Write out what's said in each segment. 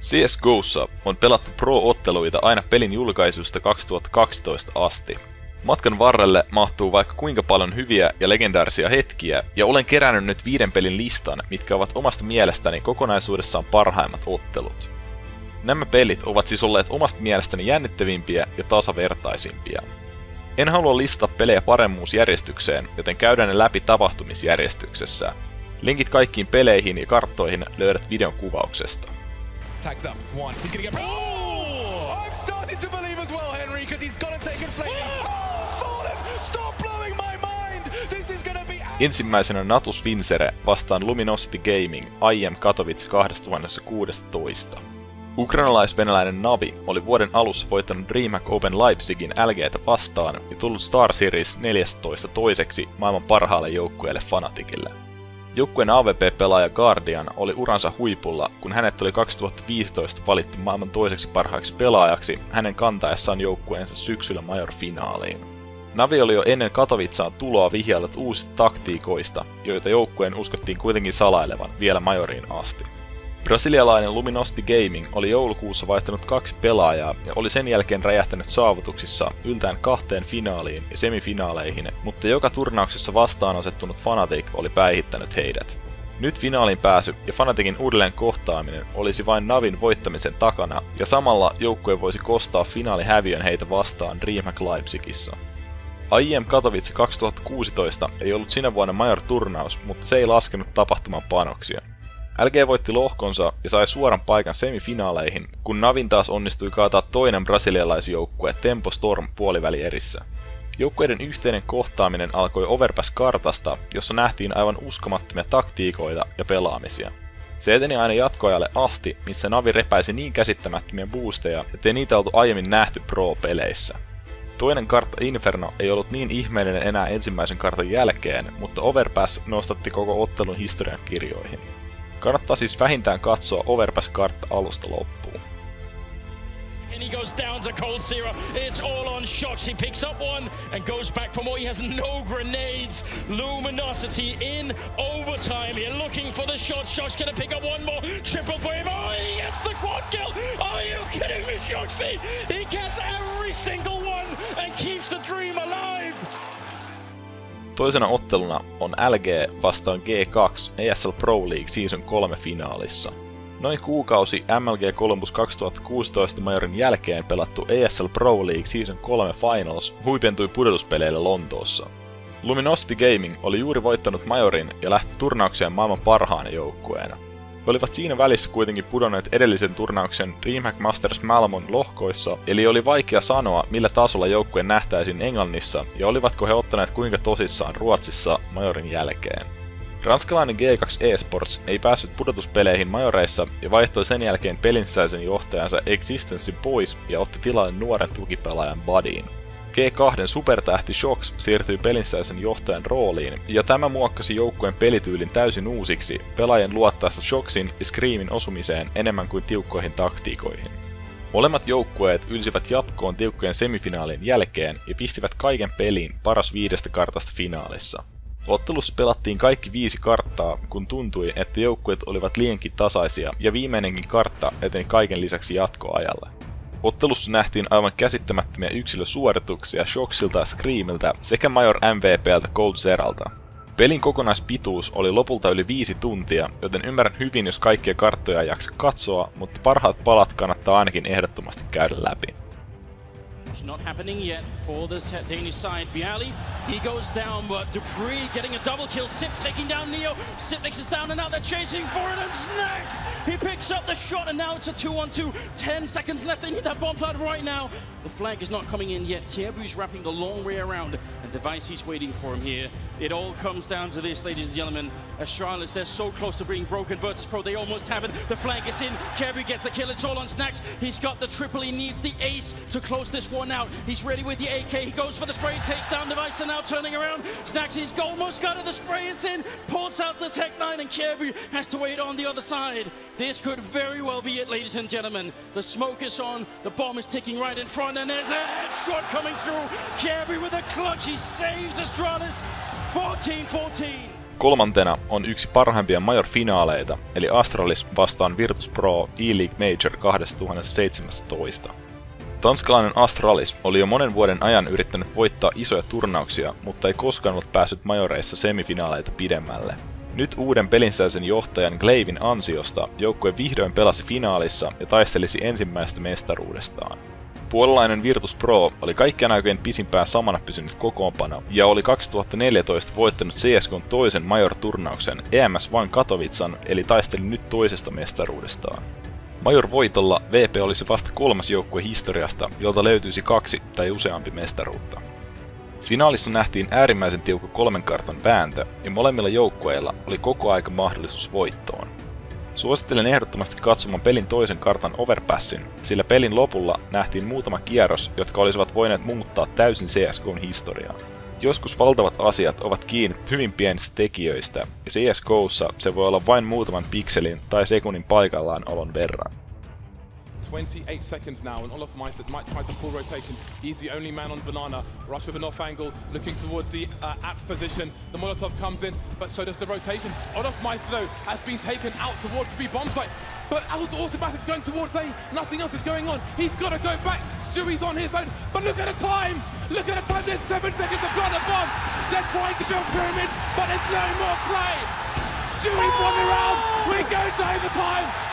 CSGOssa on pelattu Pro-otteluita aina pelin julkaisusta 2012 asti. Matkan varrelle mahtuu vaikka kuinka paljon hyviä ja legendaarisia hetkiä, ja olen kerännyt nyt viiden pelin listan, mitkä ovat omasta mielestäni kokonaisuudessaan parhaimmat ottelut. Nämä pelit ovat siis olleet omasta mielestäni jännittävimpiä ja tasavertaisimpia. En halua listata pelejä paremmuusjärjestykseen, joten käydään ne läpi tapahtumisjärjestyksessä. Linkit kaikkiin peleihin ja karttoihin löydät videon kuvauksesta. Tags up. One. He's gonna get. Oh! I'm starting to believe as well, Henry, because he's gonna take it flame. Oh! Fallen! Stop blowing my mind! This is gonna be... Ensimmäisenä Natus Vincere vastaan Luminosity Gaming IM Katowice 2016. Ukrainalais-venäläinen Navi oli vuoden alussa voittanut DreamHack Open Leipzigin LGtä vastaan ja tullut Star Series 14 toiseksi maailman parhaalle joukkueelle Fanaticille. Joukkueen AVP-pelaaja Guardian oli uransa huipulla, kun hänet oli 2015 valittu maailman toiseksi parhaaksi pelaajaksi hänen kantaessaan joukkueensa syksyllä Major-finaaliin. Navi oli jo ennen Katovitsaan tuloa vihjaillut uusista taktiikoista, joita joukkueen uskottiin kuitenkin salailevan vielä Majoriin asti. Brasilialainen Luminosity Gaming oli joulukuussa vaihtanut kaksi pelaajaa ja oli sen jälkeen räjähtänyt saavutuksissa yltään kahteen finaaliin ja semifinaaleihin, mutta joka turnauksessa vastaan asettunut Fnatic oli päihittänyt heidät. Nyt finaaliin pääsy ja Fnaticin uudelleen kohtaaminen olisi vain Navin voittamisen takana, ja samalla joukkue voisi kostaa finaalihäviön heitä vastaan DreamHack Leipzigissä. IEM Katowice 2016 ei ollut sinä vuonna Major-turnaus, mutta se ei laskenut tapahtuman panoksia. LG voitti lohkonsa ja sai suoran paikan semifinaaleihin, kun Navin taas onnistui kaataa toinen brasilialaisjoukkue Tempo Storm puolivälierissä. Joukkueiden yhteinen kohtaaminen alkoi Overpass-kartasta, jossa nähtiin aivan uskomattomia taktiikoita ja pelaamisia. Se eteni aina jatkoajalle asti, missä Navi repäisi niin käsittämättömiä boosteja, ettei niitä oltu aiemmin nähty Pro-peleissä. Toinen kartta Inferno ei ollut niin ihmeellinen enää ensimmäisen kartan jälkeen, mutta Overpass nostatti koko ottelun historian kirjoihin. Kannattaa siis vähintään katsoa Overpass-kartta alusta loppuun. And he goes down to Cold Zero. It's all on shocks. He picks up one and goes back for more. He has no grenades. Luminosity in overtime. Here looking for the shot. Shocks gonna pick up one more. Triple for him. Oh, he gets the quad kill. Are you kidding me, Shoxy? He gets every single one and keeps the. Toisena otteluna on LG vastaan G2 ESL Pro League Season 3 finaalissa. Noin kuukausi MLG Columbus 2016 majorin jälkeen pelattu ESL Pro League Season 3 Finals huipentui pudotuspeleillä Lontoossa. Luminosity Gaming oli juuri voittanut majorin ja lähti turnaukseen maailman parhaana joukkueena. He olivat siinä välissä kuitenkin pudonneet edellisen turnauksen DreamHack Masters Malmon lohkoissa, eli oli vaikea sanoa, millä tasolla joukkue nähtäisiin Englannissa ja olivatko he ottaneet kuinka tosissaan Ruotsissa majorin jälkeen. Ranskalainen G2 Esports ei päässyt pudotuspeleihin majoreissa ja vaihtoi sen jälkeen pelinsäisen johtajansa Existence pois ja otti tilalle nuoren tukipelaajan Budin. G2 supertähti Shox siirtyi pelinsäisen johtajan rooliin, ja tämä muokkasi joukkueen pelityylin täysin uusiksi, pelaajien luottaessa Shoxin ja Screamin osumiseen enemmän kuin tiukkoihin taktiikoihin. Molemmat joukkueet ylsivät jatkoon tiukkojen semifinaalien jälkeen ja pistivät kaiken peliin paras viidestä kartasta finaalissa. Ottelussa pelattiin kaikki viisi karttaa, kun tuntui, että joukkueet olivat liiankin tasaisia ja viimeinenkin kartta eteni kaiken lisäksi jatkoajalle. Ottelussa nähtiin aivan käsittämättömiä yksilösuorituksia Shocksilta ja Screamiltä sekä Major MVPltä Cold Zeralta. Pelin kokonaispituus oli lopulta yli viisi tuntia, joten ymmärrän hyvin, jos kaikkia karttoja ei jaksa katsoa, mutta parhaat palat kannattaa ainakin ehdottomasti käydä läpi. Not happening yet for this Danish side. Bialy, he goes down, but Dupree getting a double kill. Sip taking down Neo. Sipnix is down, and they're chasing for it, and Snacks! He picks up the shot, and now it's a 2-1-2. 10 seconds left. They need that bomb plant right now. The flag is not coming in yet. Kiebu's wrapping the long way around, and Device, he's waiting for him here. It all comes down to this, ladies and gentlemen. As Charlotte, they're so close to being broken. Virtus Pro, they almost have it. The flank is in. Kiebu gets the kill. It's all on Snacks. He's got the triple. He needs the ace to close this one out. He's ready with the AK. He goes for the spray, takes down Device, and now turning around. Snacks, he's almost got it. The spray is in. Pulls out the Tech 9, and Kiebu has to wait on the other side. This could very well be it, ladies and gentlemen. The smoke is on. The bomb is ticking right in front, and there's a headshot coming through. Kiebu with a clutch. He saves Astralis. 14-14. Kolmantena on yksi parhaimpia Major-finaaleita, eli Astralis vastaan Virtus Pro E-League Major 2017. Tanskalainen Astralis oli jo monen vuoden ajan yrittänyt voittaa isoja turnauksia, mutta ei koskaan ollut päässyt majoreissa semifinaaleita pidemmälle. Nyt uuden pelinsäisen johtajan Gleivin ansiosta joukkue vihdoin pelasi finaalissa ja taistelisi ensimmäistä mestaruudestaan. Puolalainen Virtus Pro oli kaikkien aikojen pisimpään samana pysynyt kokoonpano ja oli 2014 voittanut CSGn toisen Major-turnauksen EMS Van Katowitsan eli taisteli nyt toisesta mestaruudestaan. Major-voitolla VP olisi vasta kolmas joukkue historiasta, jolta löytyisi kaksi tai useampi mestaruutta. Finaalissa nähtiin äärimmäisen tiukka kolmen kartan vääntö, ja molemmilla joukkueilla oli koko aika mahdollisuus voittoon. Suosittelen ehdottomasti katsomaan pelin toisen kartan Overpassin, sillä pelin lopulla nähtiin muutama kierros, jotka olisivat voineet muuttaa täysin CSGOn historiaa. Joskus valtavat asiat ovat kiinni hyvin pienistä tekijöistä, ja CSGOssa se voi olla vain muutaman pikselin tai sekunnin paikallaan olon verran. 28 seconds now, and Olaf Meister might try to pull rotation. He's the only man on Banana. Rush with an off angle, looking towards the uh, position. The Molotov comes in, but so does the rotation. Olaf Meister, though, has been taken out towards the B bomb site. But out Automatic's going towards A. Nothing else is going on. He's got to go back. Stewie's on his own. But look at the time. Look at the time. There's seven seconds to plant the bomb. They're trying to build pyramids, but there's no more play. Stewie's oh! running around. We're going to overtime.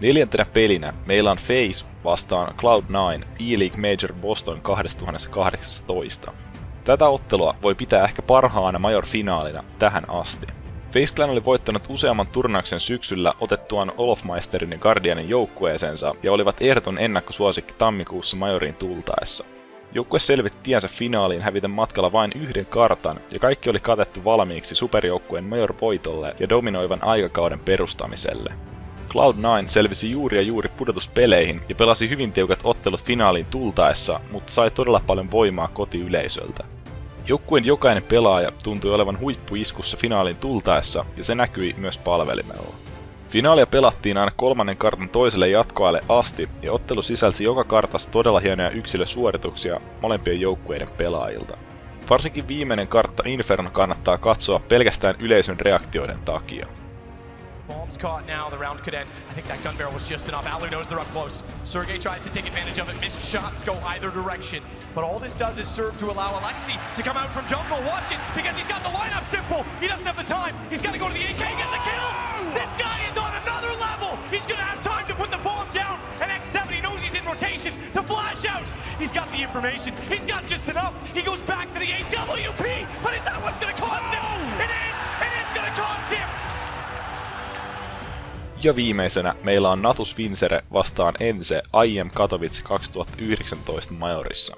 Neljäntenä pelinä meillä on Face vastaan Cloud9 E-League Major Boston 2018. Tätä ottelua voi pitää ehkä parhaana Major-finaalina tähän asti. Face Clan oli voittanut useamman turnauksen syksyllä otettuaan Olofmeisterin ja Guardianin joukkueeseensa ja olivat ehdoton ennakkosuosikki tammikuussa Majoriin tultaessa. Joukkue selvitti tiensä finaaliin häviten matkalla vain yhden kartan, ja kaikki oli katettu valmiiksi superjoukkueen Major voitolle ja dominoivan aikakauden perustamiselle. Cloud9 selvisi juuri ja juuri pudotuspeleihin ja pelasi hyvin tiukat ottelut finaaliin tultaessa, mutta sai todella paljon voimaa kotiyleisöltä. Joukkueen jokainen pelaaja tuntui olevan huippuiskussa finaaliin tultaessa ja se näkyi myös palvelimella. Finaalia pelattiin aina kolmannen kartan toiselle jatkoajalle asti, ja ottelu sisälsi joka kartassa todella hienoja yksilösuorituksia molempien joukkueiden pelaajilta. Varsinkin viimeinen kartta Inferno kannattaa katsoa pelkästään yleisön reaktioiden takia. Caught now, the round could end. I think that gun barrel was just enough. Aller knows they're up close. Sergey tries to take advantage of it. Missed shots go either direction. But all this does is serve to allow Alexi to come out from jungle. Watch it, because he's got the lineup simple. He doesn't have the time. He's got to go to the AK and get the kill. This guy is on another level. He's going to have time to put the bomb down. And X7, he knows he's in rotation to flash out. He's got the information. He's got just enough. He goes back to the AWP. But is that what's going to Ja viimeisenä meillä on Natus Vincere vastaan Ense IM Katowice 2019 Majorissa.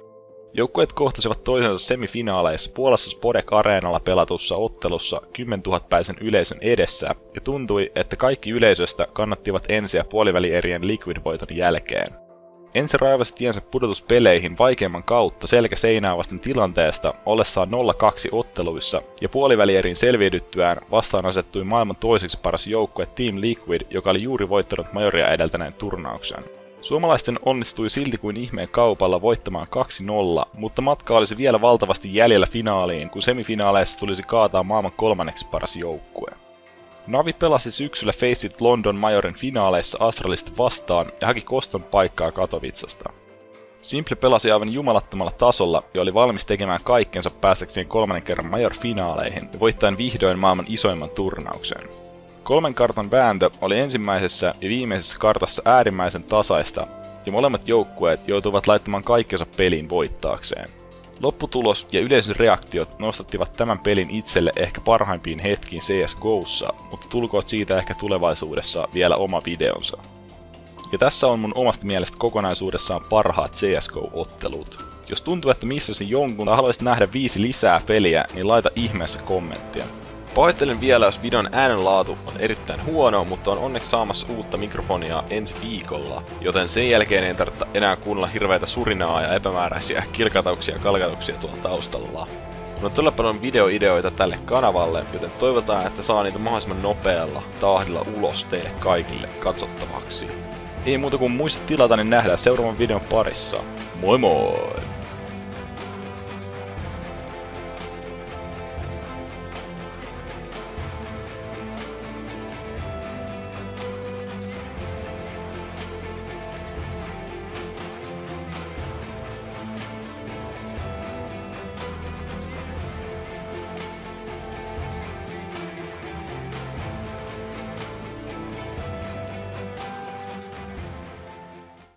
Joukkueet kohtasivat toisensa semifinaaleissa Puolassa Spodek Areenalla pelatussa ottelussa 10 000 päisen yleisön edessä, ja tuntui, että kaikki yleisöstä kannattivat ensiä puolivälierien Liquid-voiton jälkeen. Ensi raivasi tiensä pudotuspeleihin vaikeimman kautta selkä seinää vasten tilanteesta ollessaan 0-2 otteluissa ja puolivälierin selviydyttyään vastaan asettui maailman toiseksi paras joukkue Team Liquid, joka oli juuri voittanut majoria edeltäneen turnauksen. Suomalaisten onnistui silti kuin ihmeen kaupalla voittamaan 2-0, mutta matka olisi vielä valtavasti jäljellä finaaliin, kun semifinaaleissa tulisi kaataa maailman kolmanneksi paras joukkue. Navi pelasi syksyllä Faceit London Majorin finaaleissa Astralista vastaan ja haki koston paikkaa Katowitsasta. Simple pelasi aivan jumalattomalla tasolla ja oli valmis tekemään kaikkensa päästäkseen kolmannen kerran Major-finaaleihin ja voittaen vihdoin maailman isoimman turnauksen. Kolmen kartan vääntö oli ensimmäisessä ja viimeisessä kartassa äärimmäisen tasaista, ja molemmat joukkueet joutuivat laittamaan kaikkensa peliin voittaakseen. Lopputulos ja yleisön reaktiot nostattivat tämän pelin itselle ehkä parhaimpiin hetkiin CSGOssa, mutta tulkoot siitä ehkä tulevaisuudessa vielä oma videonsa. Ja tässä on mun omasta mielestä kokonaisuudessaan parhaat CSGO-ottelut. Jos tuntuu, että missasin jonkun tai haluaisit nähdä viisi lisää peliä, niin laita ihmeessä kommenttia. Pahoittelen vielä, jos videon äänenlaatu on erittäin huono, mutta on onneksi saamassa uutta mikrofonia ensi viikolla, joten sen jälkeen ei tarvitse enää kuunnella hirveitä surinaa ja epämääräisiä kilkatauksia ja kalkatuksia tuolla taustalla. On todella paljon videoideoita tälle kanavalle, joten toivotaan, että saa niitä mahdollisimman nopealla tahdilla ulos teille kaikille katsottavaksi. Ei muuta kuin muista tilata, niin nähdään seuraavan videon parissa. Moi moi!